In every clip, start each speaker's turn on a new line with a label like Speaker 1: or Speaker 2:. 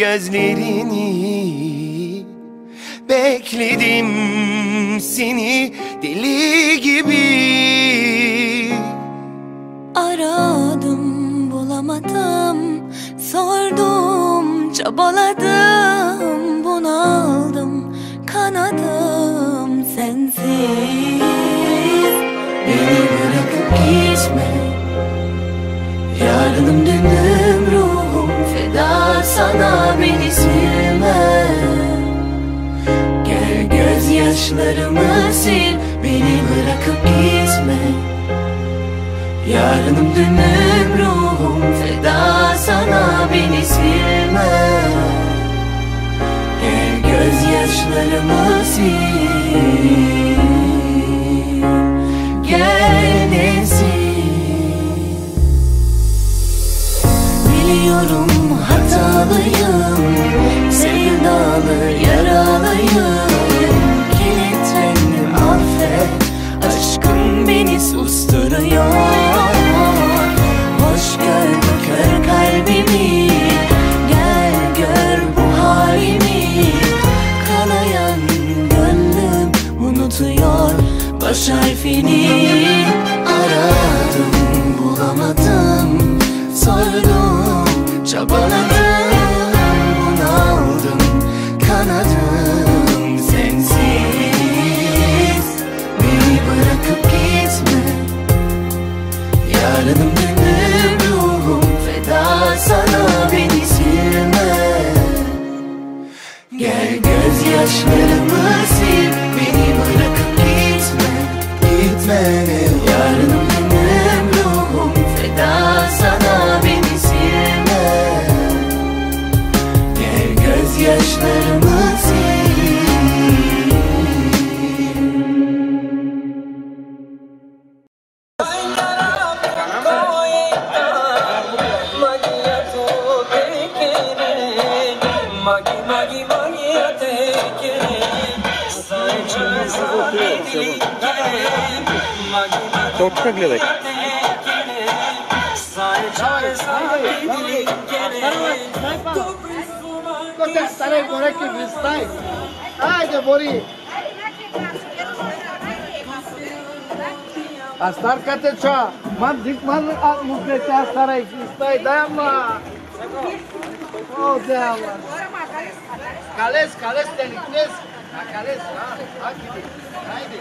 Speaker 1: guys need
Speaker 2: uite ce M-am zic, mă, nu cred că asta ar exista, de-aia mă... Oh, o, de-aia mă... Cales, cales, te licnesc! La cales, la, da, haide, haide!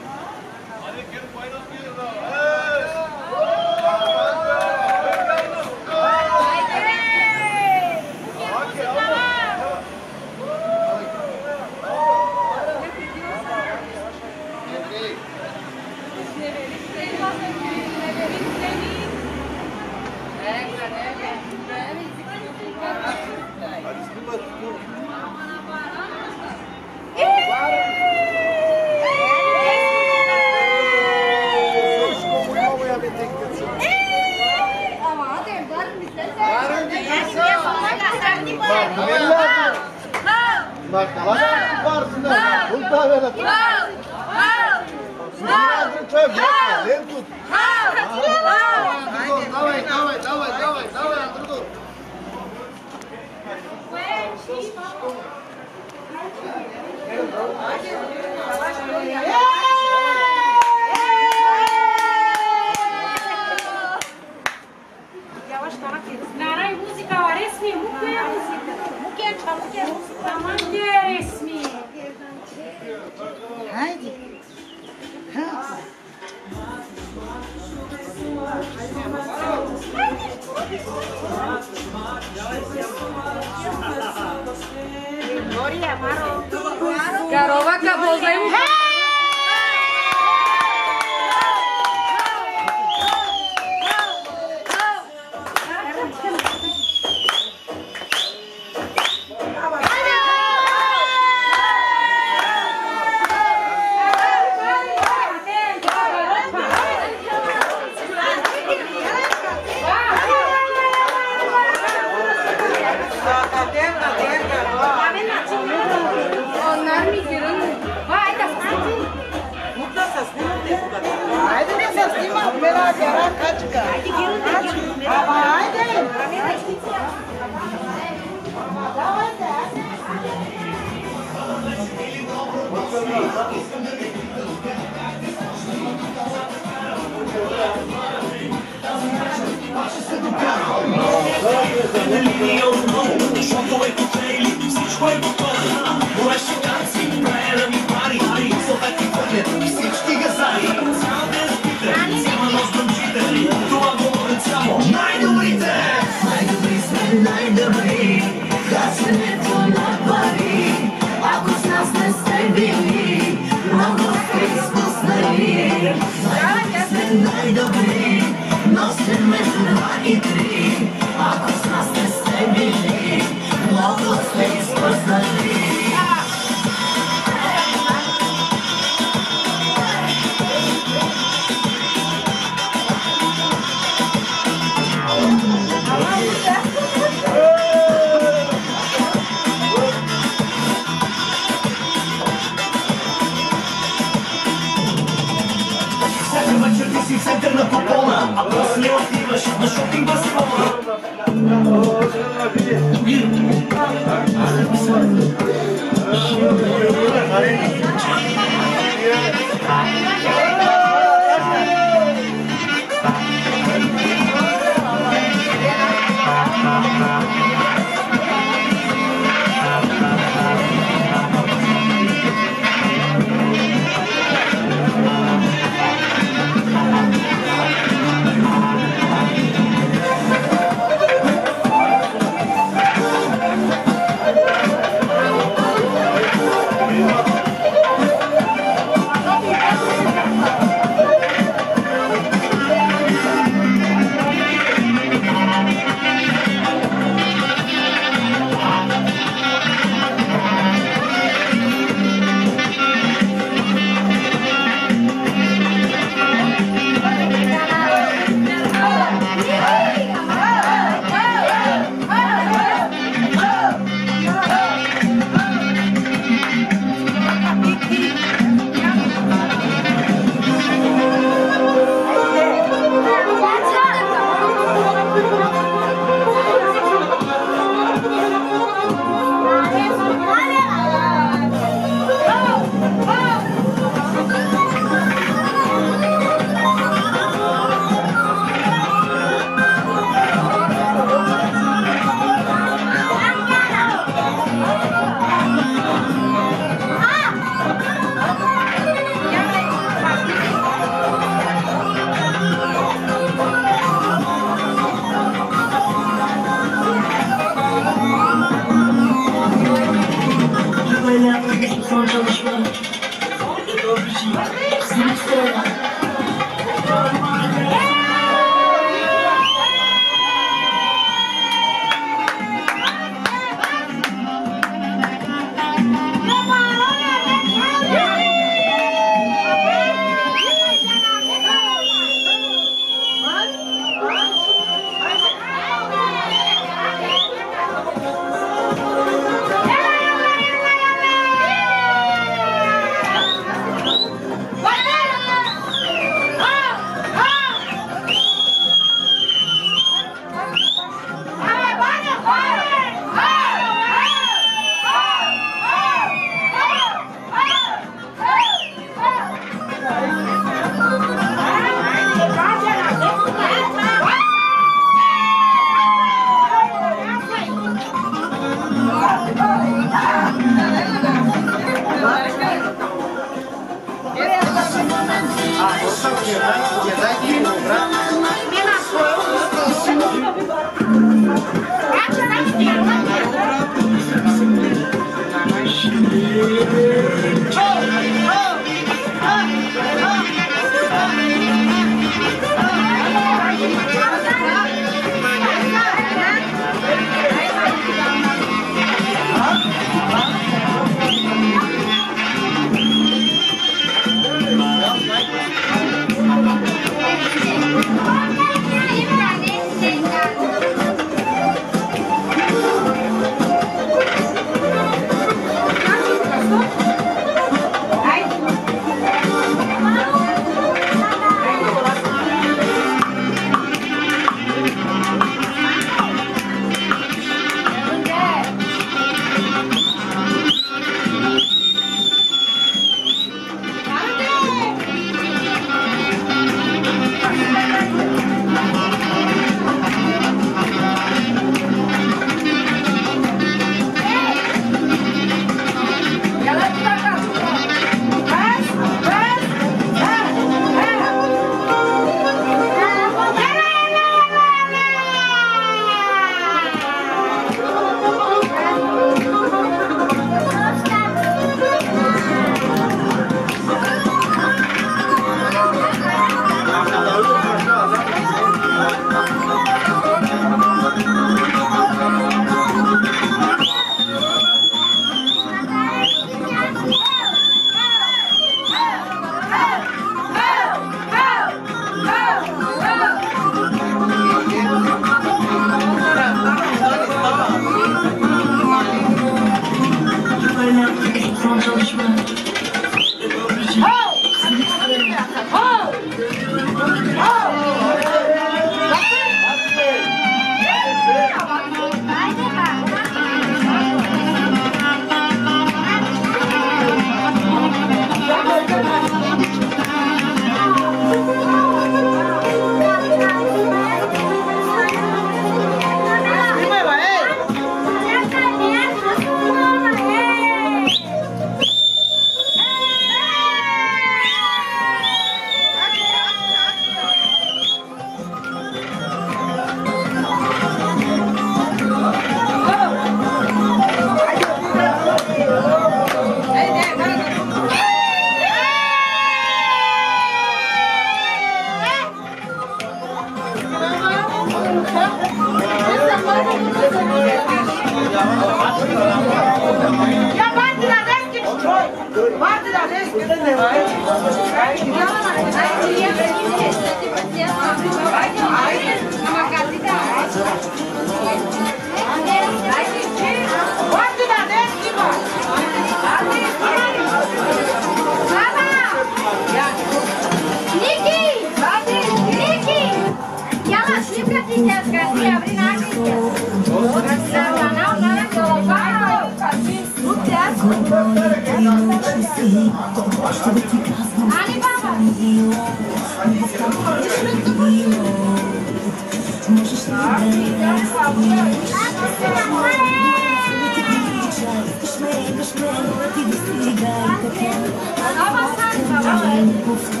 Speaker 3: improve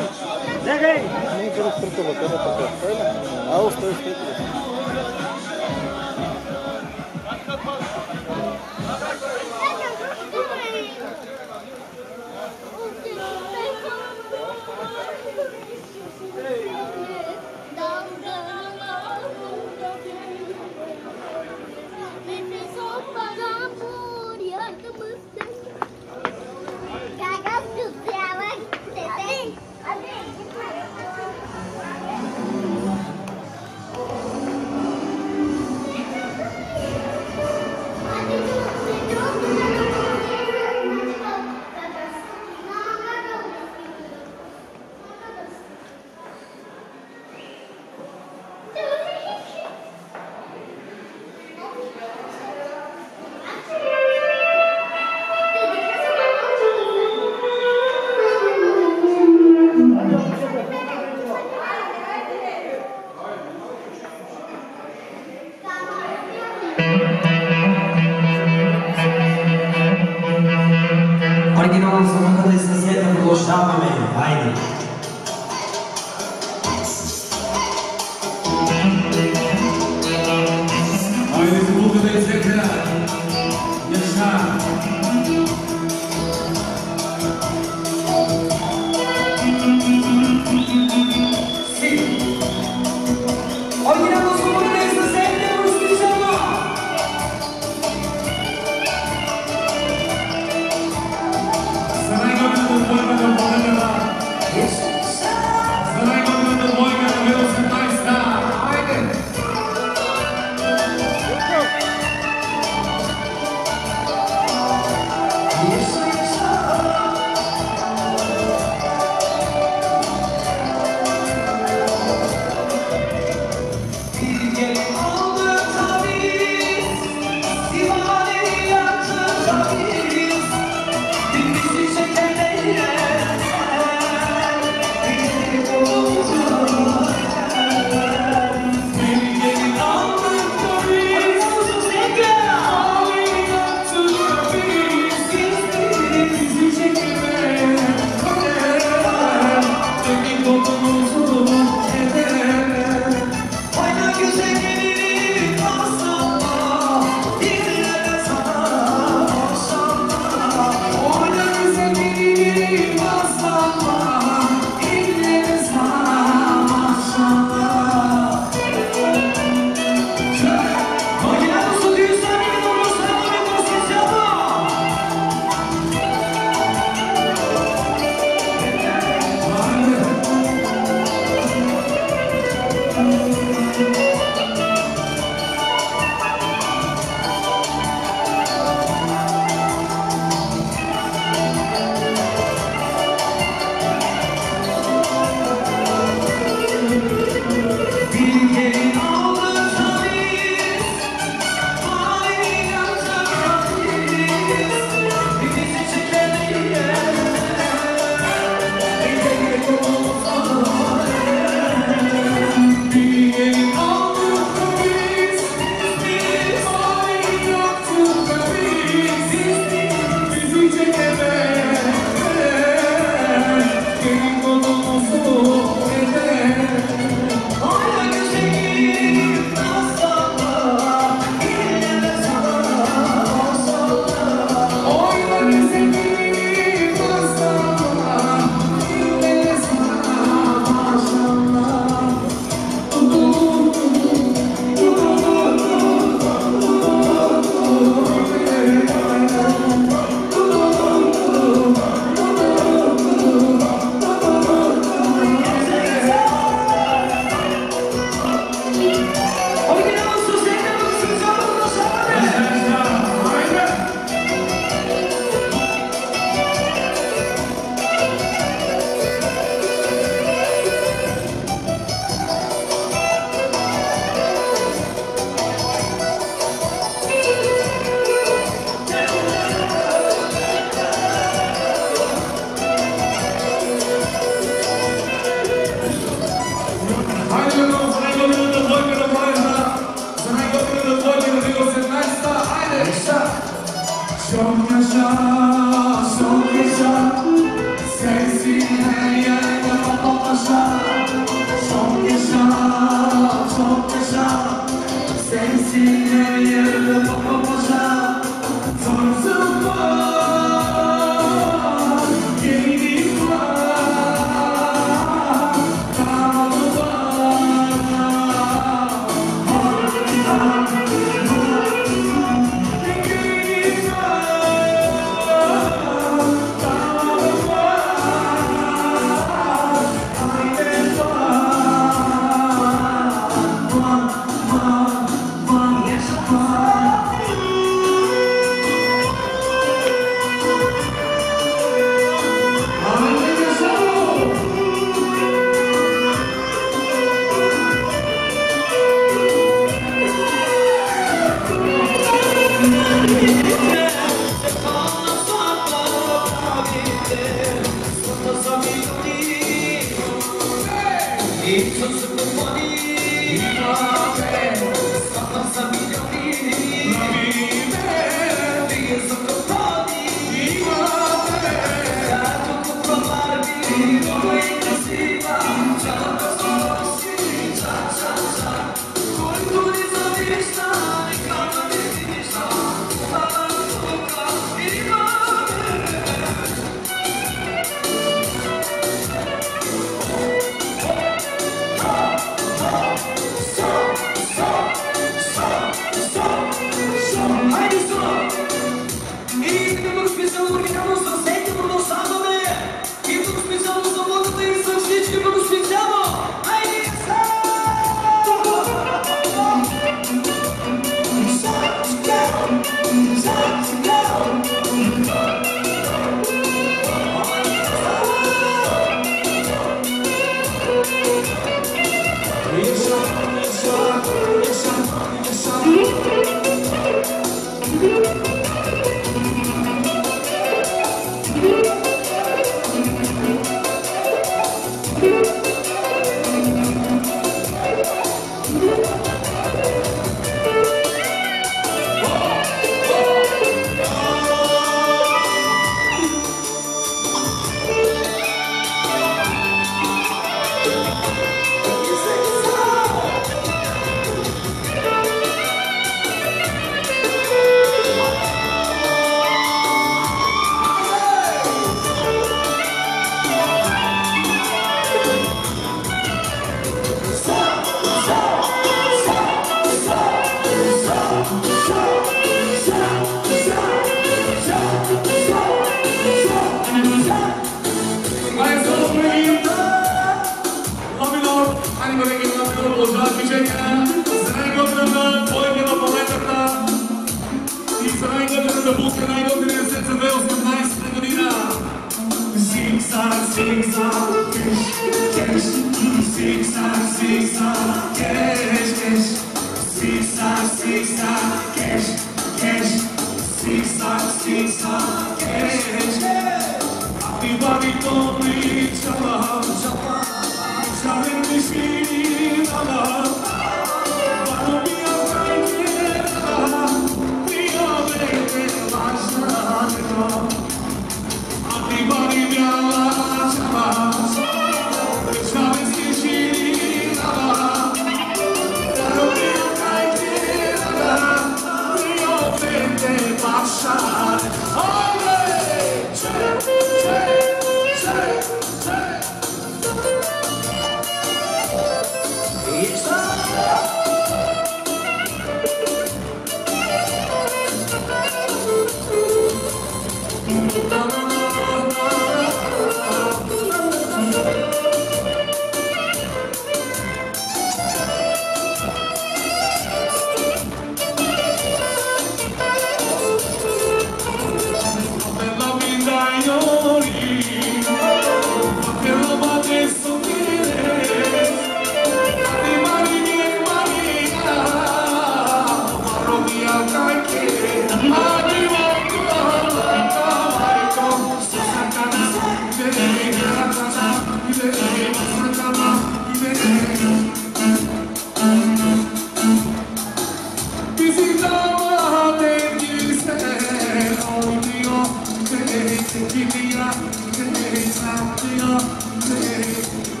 Speaker 4: Give me up, take something up, take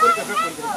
Speaker 5: ಕುಡಿ ಕಫೆ ಕುಡಿದ್ರಿ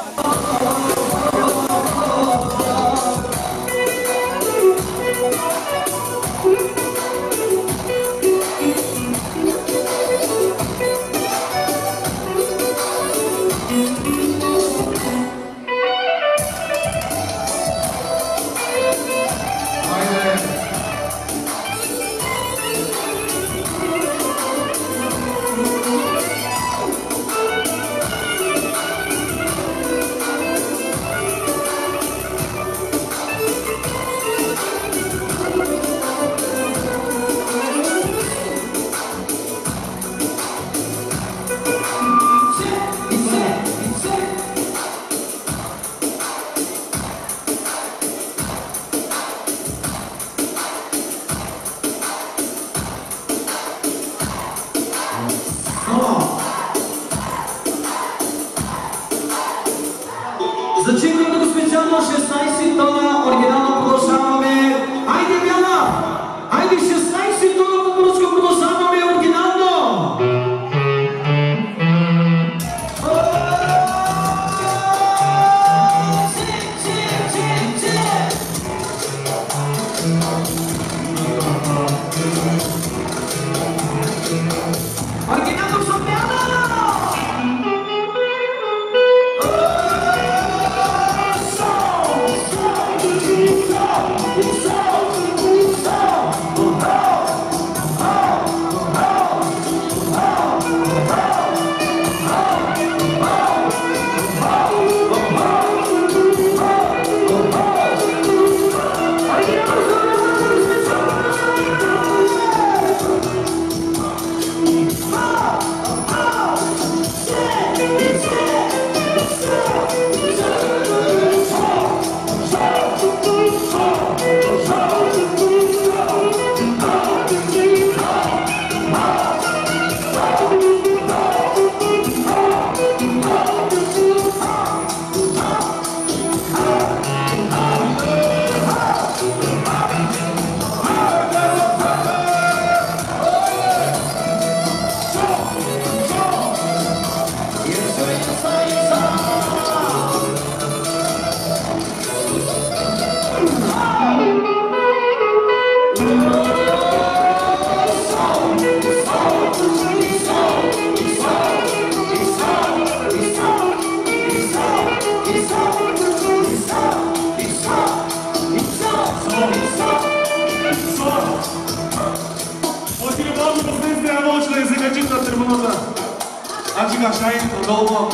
Speaker 4: Amiga Jane, do Novo.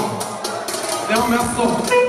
Speaker 4: Deu um abraço.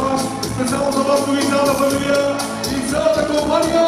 Speaker 4: Savaş. Pensamos a los turistas, la familia. Y se te acompaña.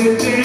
Speaker 4: Did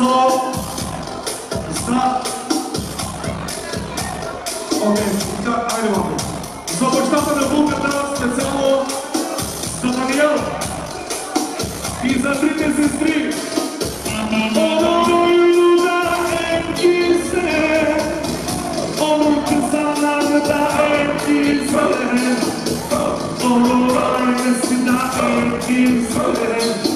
Speaker 4: So, stop. Okej, okay, to move. vam. Započtamo na Vulkan Dance, specijalno Amen.